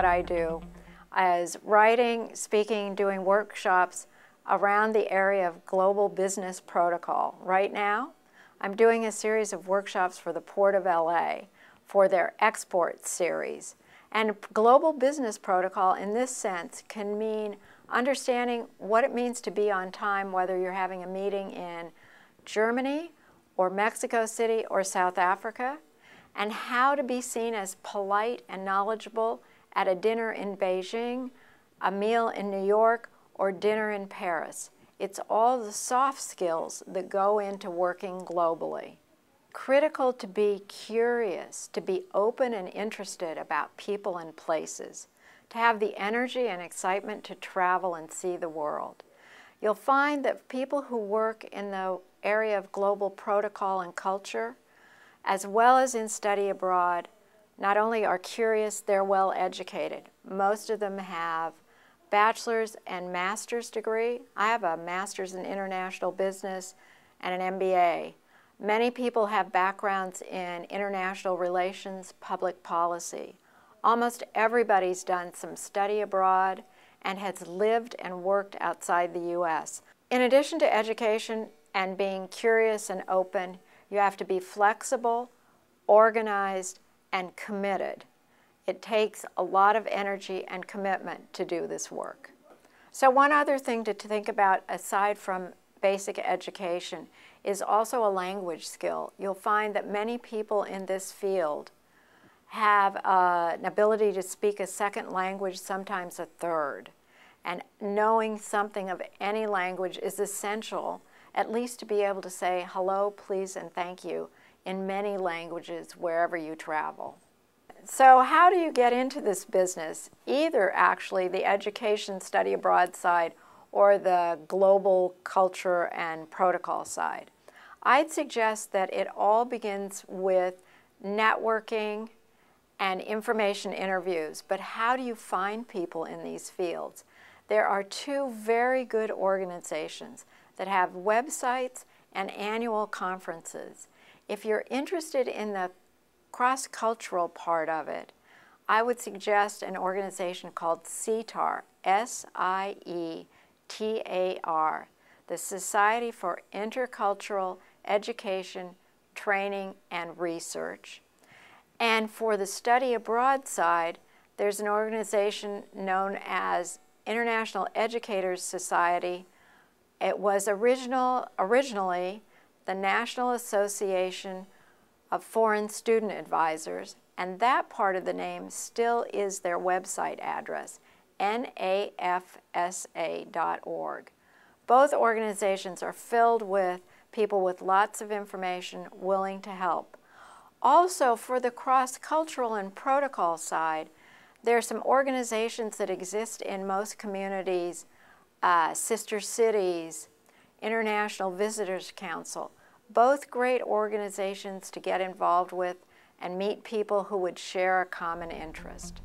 what I do is writing, speaking, doing workshops around the area of global business protocol. Right now, I'm doing a series of workshops for the Port of LA for their export series. And global business protocol in this sense can mean understanding what it means to be on time, whether you're having a meeting in Germany or Mexico City or South Africa, and how to be seen as polite and knowledgeable at a dinner in Beijing, a meal in New York, or dinner in Paris. It's all the soft skills that go into working globally. Critical to be curious, to be open and interested about people and places, to have the energy and excitement to travel and see the world. You'll find that people who work in the area of global protocol and culture, as well as in study abroad, not only are curious, they're well educated. Most of them have bachelor's and master's degree. I have a master's in international business and an MBA. Many people have backgrounds in international relations, public policy. Almost everybody's done some study abroad and has lived and worked outside the U.S. In addition to education and being curious and open, you have to be flexible, organized, and committed. It takes a lot of energy and commitment to do this work. So one other thing to, to think about aside from basic education is also a language skill. You'll find that many people in this field have uh, an ability to speak a second language, sometimes a third. And knowing something of any language is essential, at least to be able to say hello, please, and thank you in many languages wherever you travel. So how do you get into this business? Either actually the education study abroad side or the global culture and protocol side. I'd suggest that it all begins with networking and information interviews, but how do you find people in these fields? There are two very good organizations that have websites and annual conferences. If you're interested in the cross-cultural part of it, I would suggest an organization called SIETAR, S-I-E-T-A-R, the Society for Intercultural Education, Training, and Research. And for the study abroad side, there's an organization known as International Educators Society. It was original, originally the National Association of Foreign Student Advisors, and that part of the name still is their website address, nafsa.org. Both organizations are filled with people with lots of information willing to help. Also, for the cross-cultural and protocol side, there are some organizations that exist in most communities, uh, Sister Cities, International Visitors Council, both great organizations to get involved with and meet people who would share a common interest.